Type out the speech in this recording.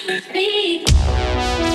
Speak.